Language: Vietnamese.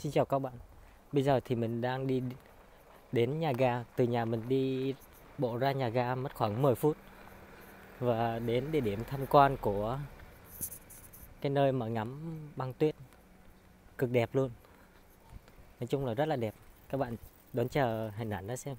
Xin chào các bạn. Bây giờ thì mình đang đi đến nhà ga. Từ nhà mình đi bộ ra nhà ga mất khoảng 10 phút. Và đến địa điểm tham quan của cái nơi mà ngắm băng tuyết. Cực đẹp luôn. Nói chung là rất là đẹp. Các bạn đón chờ hình ảnh đó xem.